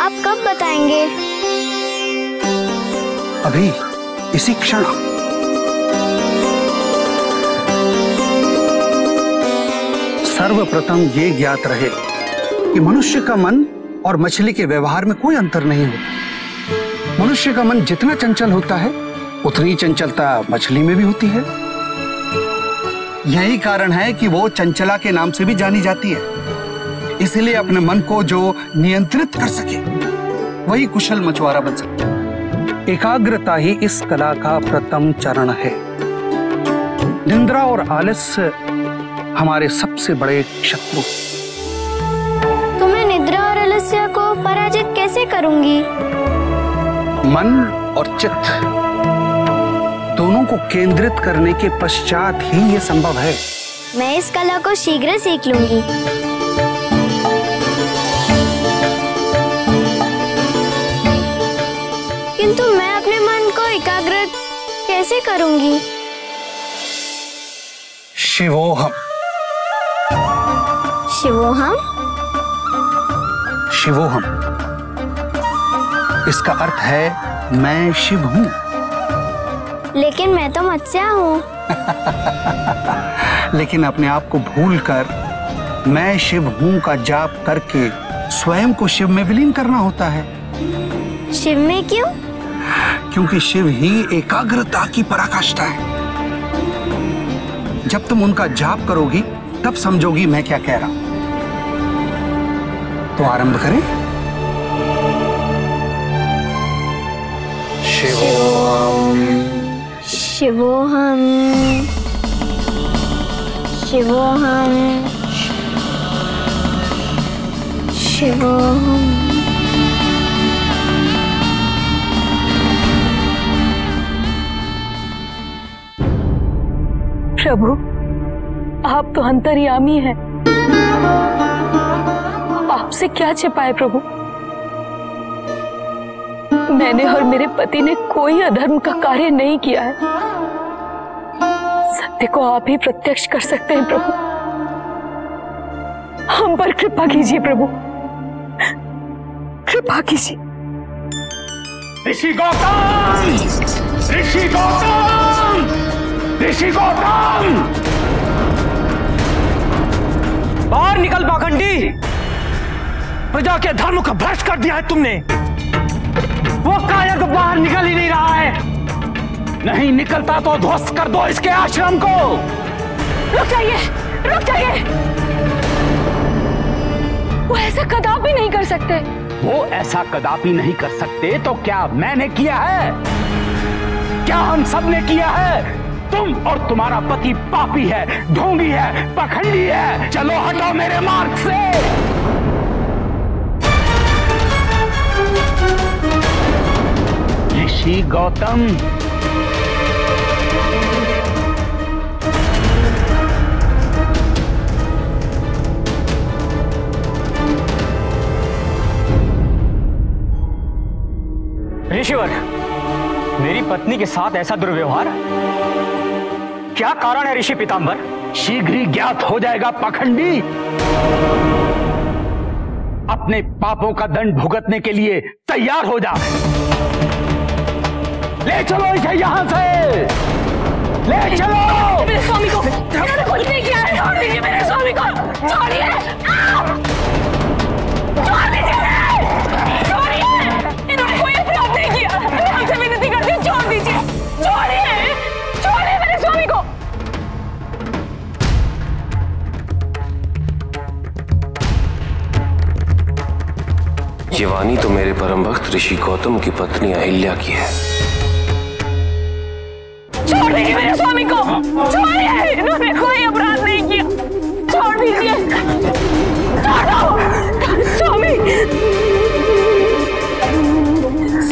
आप कब बताएँगे? अभी, इसी क्षण। सर्वप्रथम ये ज्ञात रहे कि मनुष्य का मन और मछली के व्यवहार में कोई अंतर नहीं होता मनुष्य का मन जितना चंचल होता है, उतनी चंचलता मछली में भी होती है। यही कारण है कि वो चंचला के नाम से भी जानी जाती है। इसलिए अपने मन को जो नियंत्रित कर सके वही कुशल मछुआरा बन सकता एकाग्रता ही इस कला का प्रथम चरण है। निंद्रा और आलस्य हमारे सबसे बड़े शत्रु। तो मैं निद्रा और आलस्य को पराजित कैसे करूँगी? मन और चित्त दोनों को केंद्रित करने के पश्चात ही ये संभव है। मैं इस कला को शीघ्र सीख लूँगी। किंतु मैं अपने मन को एकाग्र कैसे करूँगी? शिवोहम। शिवोहम? शिवोहम। इसका अर्थ है मैं शिव हूँ। लेकिन मैं तो मत्स्या हूँ। लेकिन अपने आप को भूलकर मैं शिव हूँ का जाप करके स्वयं को शिव में विलीन करना होता है। शिव में क्यों? क्योंकि शिव ही एकाग्रता की पराकाष्ठा है। जब तुम उनका जाप करोगी तब समझोगी मैं क्या कह रहा हूँ। तो आरंभ करें। शिवोहम शिवोहम शिवोहम प्रभु, आप तो अंतर्यामी हैं। आपसे क्या छिपाए प्रभु? मैंने और मेरे पति ने कोई अधर्म का कार्य नहीं किया है। सत्य को आप ही प्रत्यक्ष कर सकते हैं प्रभु। हम पर कृपा कीजिए प्रभु। कृपा कीजिए। ऋषि गौतम! ऋषि गौतम! ऋषि गौतम! बाहर निकल पाखंडी प्रजा के धर्म का भ्रष्ट कर दिया है तुमने। वो कायक बाहर निकल ही नहीं रहा है। नहीं निकलता तो ध्वस्त कर दो इसके आश्रम को। रुक जाइए रुक जाइए। वो ऐसा कदापि नहीं कर सकते। वो ऐसा कदापि नहीं कर सकते तो क्या मैंने किया है? क्या हम सबने किया है? तुम और तुम्हारा पति पापी है ढोंगी है पखंडी है। चलो हटो मेरे मार्ग से। ऋषि गौतम। ऋषिवर, मेरी पत्नी के साथ ऐसा दुर्व्यवहार? क्या कारण है ऋषि पिताम्बर शीघ्र ही ज्ञात हो जाएगा पाखंडी। अपने पापों का दंड भुगतने के लिए तैयार हो जा। ले चलो इसे यहाँ से। ले चलो। मेरे स्वामी को मेरे स्वामी को। छोड़िए। ये वाणी तो मेरे परम भक्त ऋषि गौतम की पत्नी अहिल्या की है। छोड़ दीजिए मेरे स्वामी को। छोड़िए। इन्होंने कोई अपराध नहीं किया। छोड़ दीजिए। छोड़ो। स्वामी।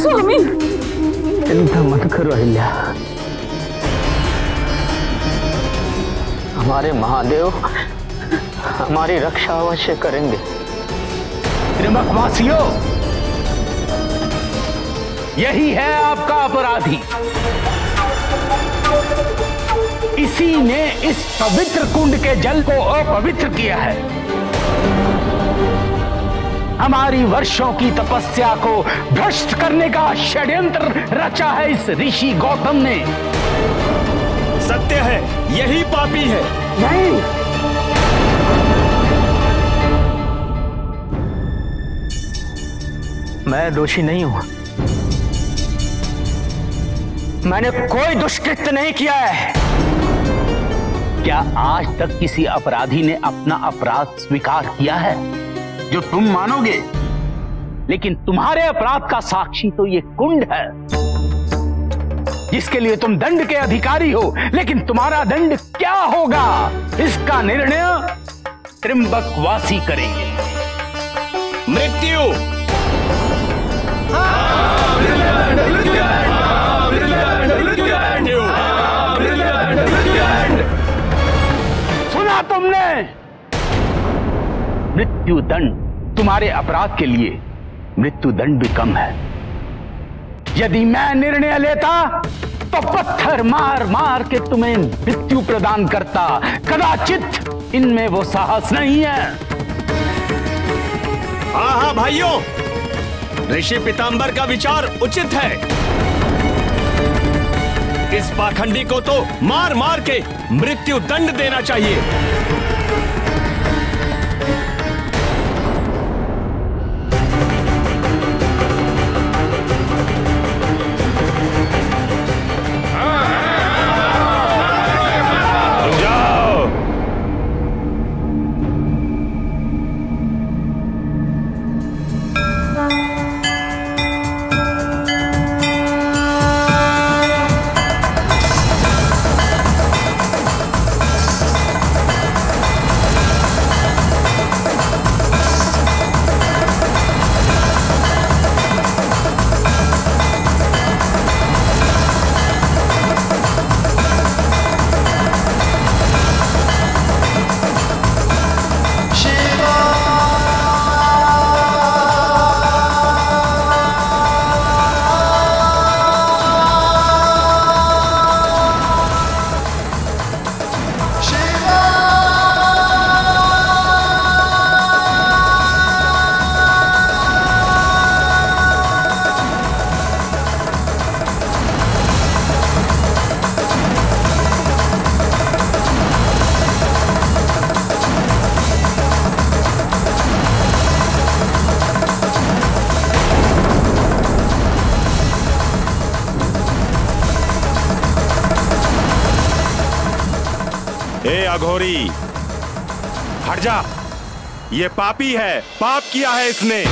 स्वामी। चिंता मत करो अहिल्या। हमारे महादेव हमारी रक्षा अवश्य करेंगे। त्रिमकवासियों यही है आपका अपराधी। इसी ने इस पवित्र कुंड के जल को अपवित्र किया है। हमारी वर्षों की तपस्या को भ्रष्ट करने का षड्यंत्र रचा है इस ऋषि गौतम ने। सत्य है यही पापी है। नहीं। मैं दोषी नहीं हूँ। मैंने कोई दुष्कृत्य नहीं किया है। क्या आज तक किसी अपराधी ने अपना अपराध स्वीकार किया है? जो तुम मानोगे। लेकिन तुम्हारे अपराध का साक्षी तो ये कुंड है। जिसके लिए तुम दंड के अधिकारी हो। लेकिन तुम्हारा दंड क्या होगा? इसका निर्णय त्रिंबकवासी करेंगे। मृत्यु। तुमने। मृत्यु दंड तुम्हारे अपराध के लिए मृत्यु दंड भी कम है। यदि मैं निर्णय लेता तो पत्थर मार मार के तुम्हें मृत्यु प्रदान करता। कदाचित इनमें वो साहस नहीं है। हाँ हाँ भाइयों ऋषि पितांबर का विचार उचित है। इस पाखंडी को तो मार मार के मृत्यु दंड देना चाहिए। ए अघोरी हट जा। ये पापी है पाप किया है इसने।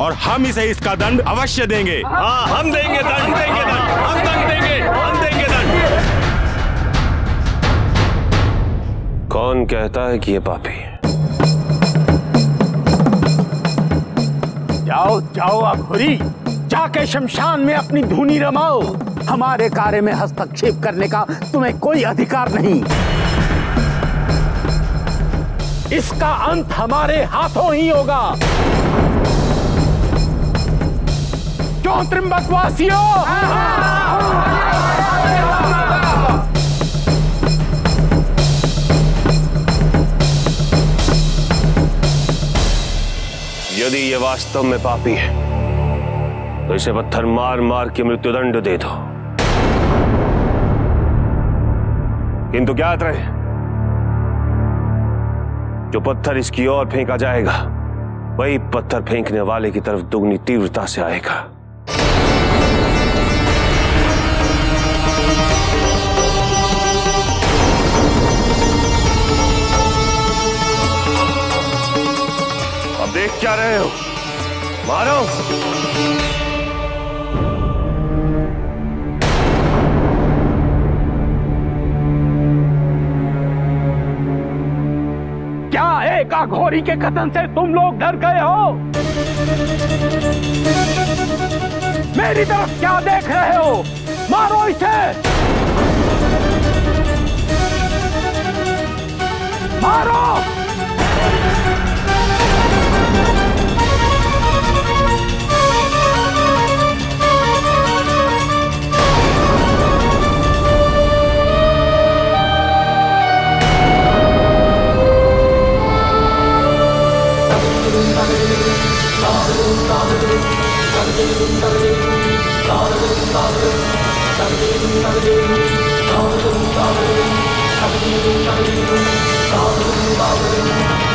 और हम इसे इसका दंड अवश्य देंगे। हाँ हम देंगे दंड। देंगे दंड। हम दंड देंगे। हम देंगे दंड। कौन कहता है कि ये पापी है? जाओ जाओ अघोरी। जाके शमशान में अपनी धुनी रमाओ। हमारे कार्य में हस्तक्षेप करने का तुम्हें कोई अधिकार नहीं। इसका अंत हमारे हाथों ही होगा। क्यों त्रिंबक वासियों यदि ये वास्तव में पापी है तो इसे पत्थर मार मार के मृत्युदंड दे दो। किंतु ज्ञात रहे, जो पत्थर इसकी ओर फेंका जाएगा, वही पत्थर फेंकने वाले की तरफ़ दुगनी तीव्रता से आएगा। अब देख क्या रहे हो? मारो! क्या घोरी के कथन से तुम लोग डर गए हो? मेरी तरफ़ क्या देख रहे हो? मारो इसे! मारो! Thank you.